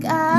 God.